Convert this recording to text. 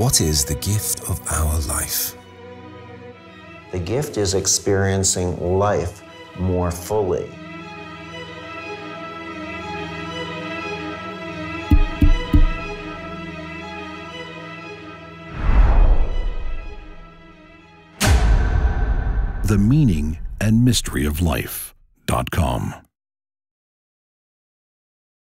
What is the gift of our life? The gift is experiencing life more fully. The meaning and mystery of life.com.